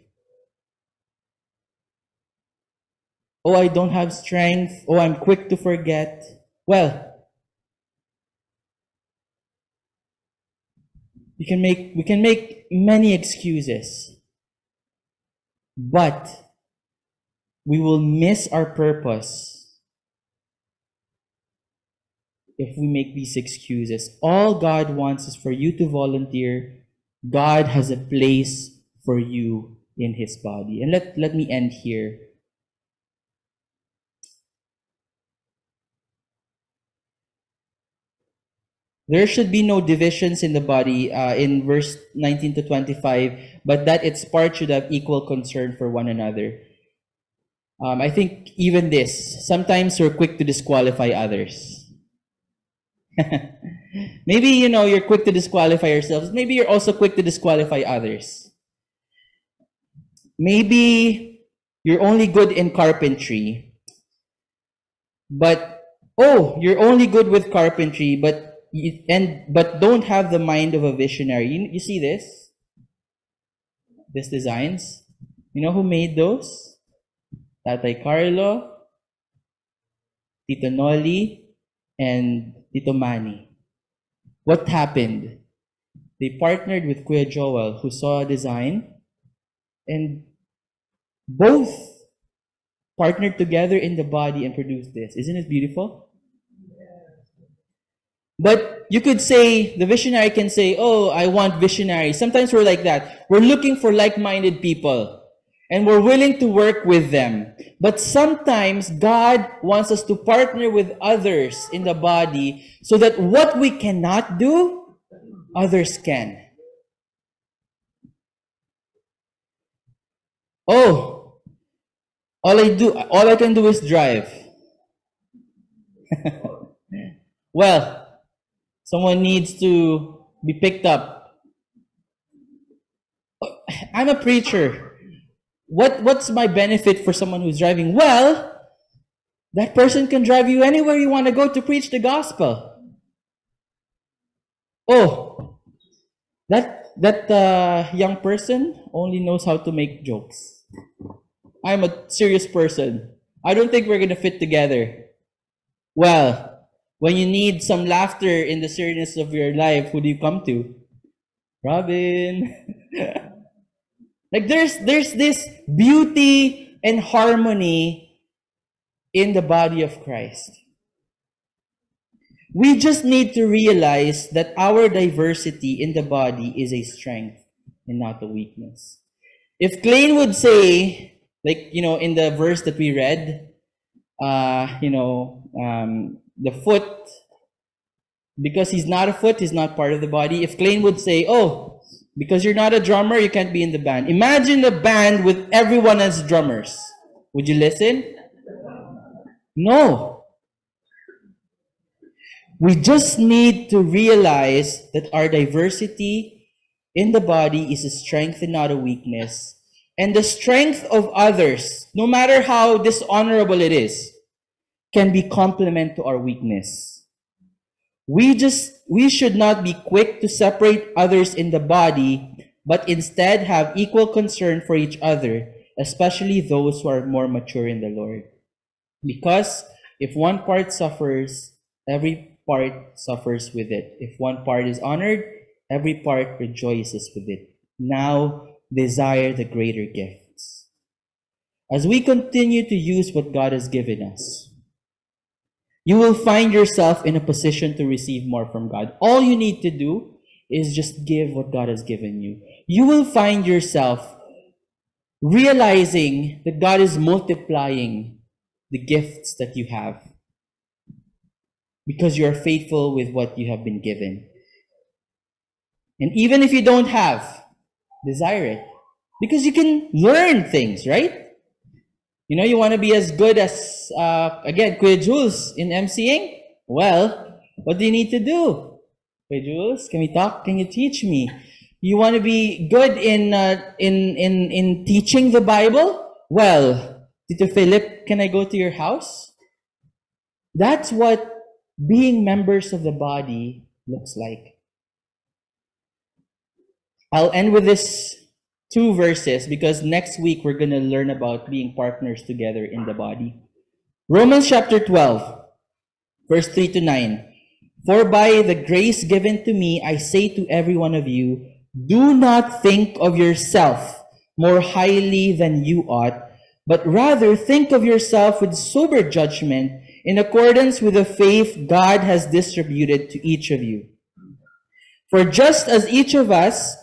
Oh, I don't have strength. Oh, I'm quick to forget. Well, we can make we can make many excuses. But we will miss our purpose if we make these excuses. All God wants is for you to volunteer. God has a place for you in his body. And let, let me end here. There should be no divisions in the body uh, in verse 19 to 25, but that its parts should have equal concern for one another. Um, I think even this, sometimes we're quick to disqualify others. Maybe, you know, you're quick to disqualify yourselves. Maybe you're also quick to disqualify others. Maybe you're only good in carpentry, but, oh, you're only good with carpentry, but and but don't have the mind of a visionary. You, you see this? This designs? You know who made those? Tatay Carlo, Tito Noli, and Tito Manny. What happened? They partnered with Kuya Joel, who saw a design, and both partnered together in the body and produced this. Isn't it beautiful? But you could say, the visionary can say, oh, I want visionary. Sometimes we're like that. We're looking for like-minded people and we're willing to work with them. But sometimes God wants us to partner with others in the body so that what we cannot do, others can. Oh, all I do, all I can do is drive. well, Someone needs to be picked up. I'm a preacher. What, what's my benefit for someone who's driving? Well, that person can drive you anywhere you want to go to preach the gospel. Oh, that, that uh, young person only knows how to make jokes. I'm a serious person. I don't think we're to fit together. Well, when you need some laughter in the seriousness of your life, who do you come to? Robin. like there's there's this beauty and harmony in the body of Christ. We just need to realize that our diversity in the body is a strength and not a weakness. If Klein would say, like, you know, in the verse that we read, uh, you know, um, the foot, because he's not a foot, he's not part of the body. If Klein would say, oh, because you're not a drummer, you can't be in the band. Imagine a band with everyone as drummers. Would you listen? No. We just need to realize that our diversity in the body is a strength and not a weakness. And the strength of others, no matter how dishonorable it is, can be complement to our weakness. We just, we should not be quick to separate others in the body, but instead have equal concern for each other, especially those who are more mature in the Lord. Because if one part suffers, every part suffers with it. If one part is honored, every part rejoices with it. Now desire the greater gifts. As we continue to use what God has given us, you will find yourself in a position to receive more from God. All you need to do is just give what God has given you. You will find yourself realizing that God is multiplying the gifts that you have because you are faithful with what you have been given. And even if you don't have, desire it because you can learn things, right? You know, you want to be as good as, uh, again, Kuya Jules in MCing? Well, what do you need to do? Kuya Jules, can we talk? Can you teach me? You want to be good in, uh, in, in, in teaching the Bible? Well, Tito Philip, can I go to your house? That's what being members of the body looks like. I'll end with this two verses because next week we're going to learn about being partners together in the body. Romans chapter 12, verse 3 to 9. For by the grace given to me, I say to every one of you, do not think of yourself more highly than you ought, but rather think of yourself with sober judgment in accordance with the faith God has distributed to each of you. For just as each of us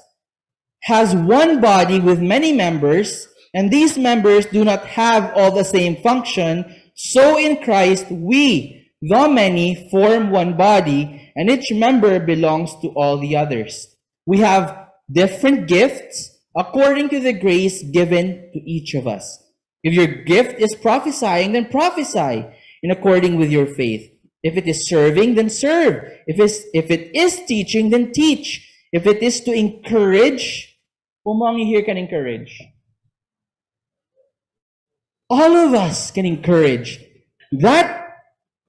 has one body with many members, and these members do not have all the same function, so in Christ we, the many, form one body, and each member belongs to all the others. We have different gifts according to the grace given to each of us. If your gift is prophesying, then prophesy in according with your faith. If it is serving, then serve. If, it's, if it is teaching, then teach. If it is to encourage, umami here can encourage. All of us can encourage. That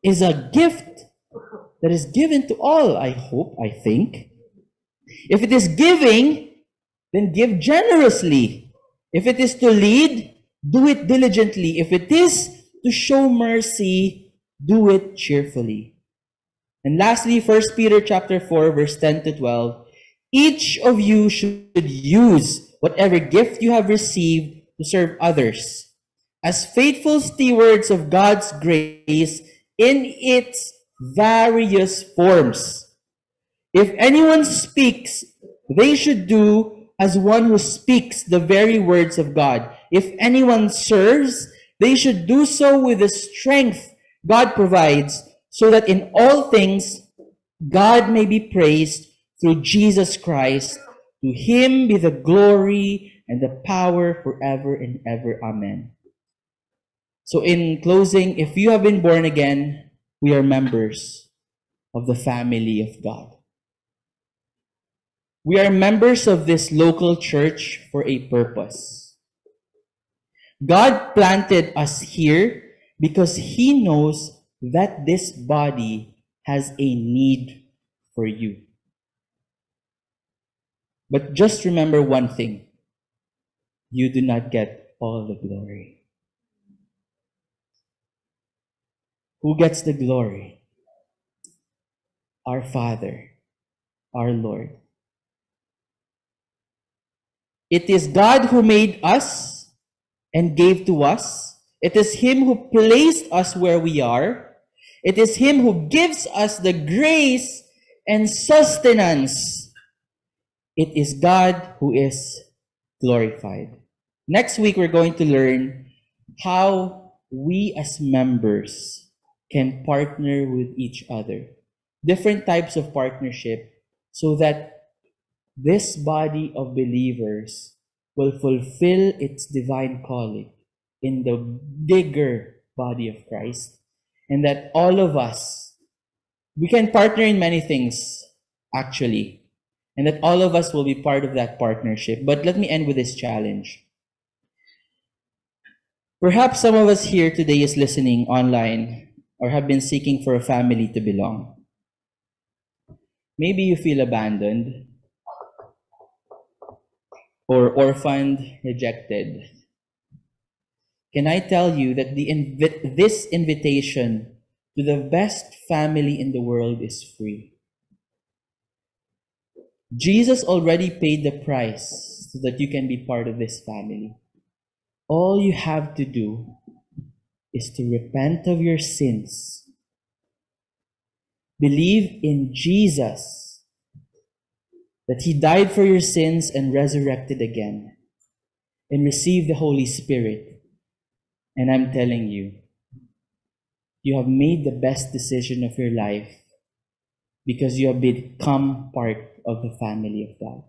is a gift that is given to all, I hope, I think. If it is giving, then give generously. If it is to lead, do it diligently. If it is to show mercy, do it cheerfully. And lastly, 1 Peter chapter 4, verse 10 to 12. Each of you should use whatever gift you have received to serve others as faithful stewards of God's grace in its various forms. If anyone speaks, they should do as one who speaks the very words of God. If anyone serves, they should do so with the strength God provides, so that in all things God may be praised through Jesus Christ. To him be the glory and the power forever and ever. Amen. So, in closing, if you have been born again, we are members of the family of God. We are members of this local church for a purpose. God planted us here because He knows that this body has a need for you. But just remember one thing you do not get all the glory. Who gets the glory? Our Father, our Lord. It is God who made us and gave to us. It is Him who placed us where we are. It is Him who gives us the grace and sustenance. It is God who is glorified. Next week, we're going to learn how we as members can partner with each other. Different types of partnership so that this body of believers will fulfill its divine calling in the bigger body of Christ. And that all of us, we can partner in many things, actually. And that all of us will be part of that partnership. But let me end with this challenge. Perhaps some of us here today is listening online or have been seeking for a family to belong. Maybe you feel abandoned or orphaned, rejected. Can I tell you that the invi- this invitation to the best family in the world is free? Jesus already paid the price so that you can be part of this family. All you have to do is to repent of your sins, believe in Jesus that he died for your sins and resurrected again, and receive the Holy Spirit. And I'm telling you, you have made the best decision of your life because you have become part of the family of God.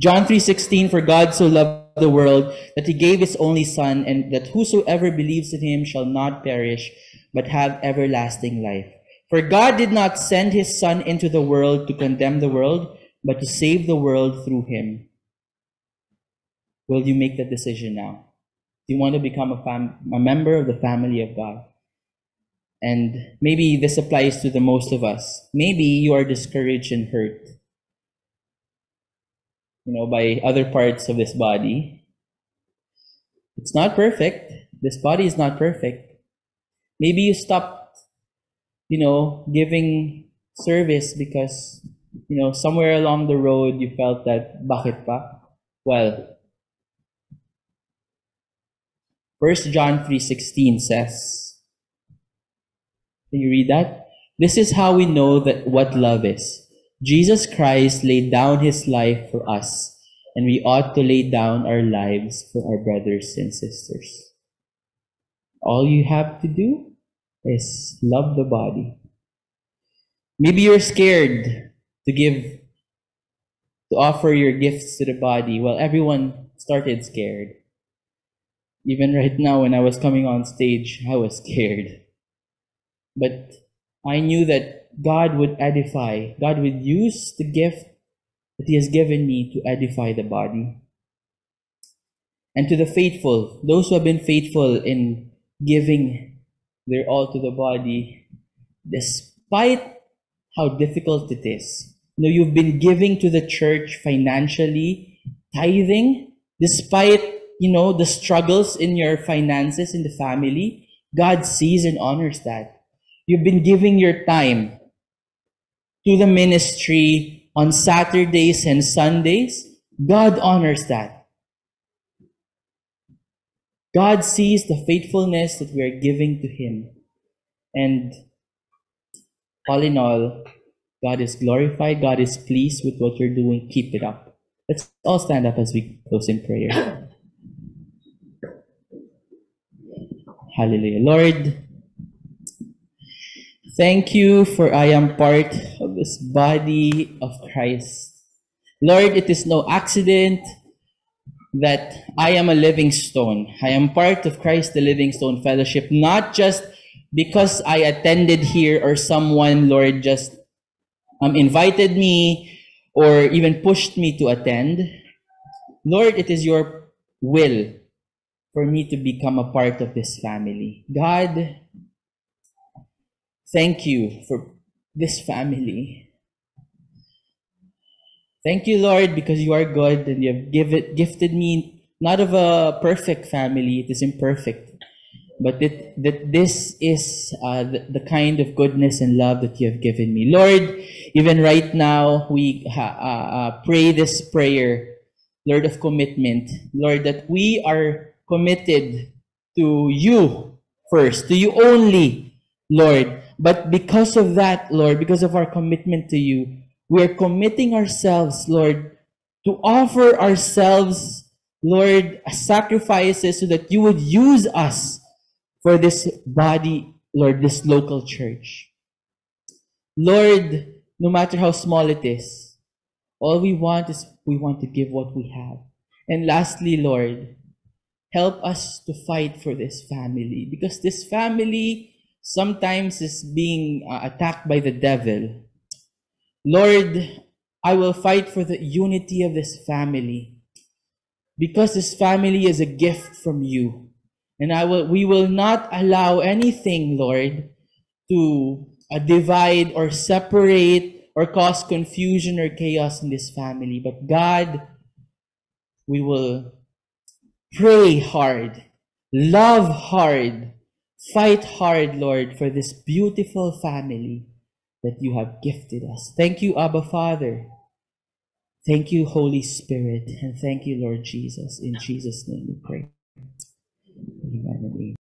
John 3:16 for God so loved the world that he gave his only son and that whosoever believes in him shall not perish but have everlasting life. For God did not send his Son into the world to condemn the world, but to save the world through him. Will you make that decision now? Do you want to become a, fam- a member of the family of God? And maybe this applies to the most of us. Maybe you are discouraged and hurt. you know, by other parts of this body. It's not perfect. This body is not perfect. Maybe you stopped, you know, giving service because, you know, somewhere along the road you felt that, bakit pa? Well, 1 John 3.16 says, can you read that? This is how we know that what love is. Jesus Christ laid down his life for us, and we ought to lay down our lives for our brothers and sisters. All you have to do is love the body. Maybe you're scared to give, to offer your gifts to the body. Well, everyone started scared. Even right now, when I was coming on stage, I was scared. But I knew that God would edify, God would use the gift that He has given me to edify the body. And to the faithful, those who have been faithful in giving their all to the body, despite how difficult it is. You know, you've been giving to the church financially, tithing, despite, you know, the struggles in your finances in the family. God sees and honors that. You've been giving your time to the ministry on Saturdays and Sundays. God honors that. God sees the faithfulness that we are giving to Him. And all in all, God is glorified, God is pleased with what you're doing. Keep it up. Let's all stand up as we close in prayer. Hallelujah. Lord, thank you for I am part of this body of Christ. Lord, it is no accident that I am a living stone. I am part of Christ the Living Stone Fellowship, not just because I attended here or someone, Lord, just um, invited me or even pushed me to attend. Lord, it is your will for me to become a part of this family. God, thank you for this family. Thank you, Lord, because you are good and you have give it, gifted me not of a perfect family, it is imperfect, but that, that this is uh, the, the kind of goodness and love that you have given me. Lord, even right now, we uh, uh, pray this prayer, Lord of commitment. Lord, that we are committed to you first, to you only, Lord. But because of that, Lord, because of our commitment to you, we are committing ourselves, Lord, to offer ourselves, Lord, sacrifices so that you would use us for this body, Lord, this local church. Lord, no matter how small it is, all we want is we want to give what we have. And lastly, Lord, help us to fight for this family because this family sometimes is being uh, attacked by the devil. Lord, I will fight for the unity of this family because this family is a gift from you. And I will, we will not allow anything, Lord, to uh, divide or separate or cause confusion or chaos in this family. But God, we will pray hard, love hard, Fight hard, Lord, for this beautiful family that you have gifted us. Thank you, Abba Father. Thank you, Holy Spirit. And thank you, Lord Jesus. In Jesus' name we pray. Amen.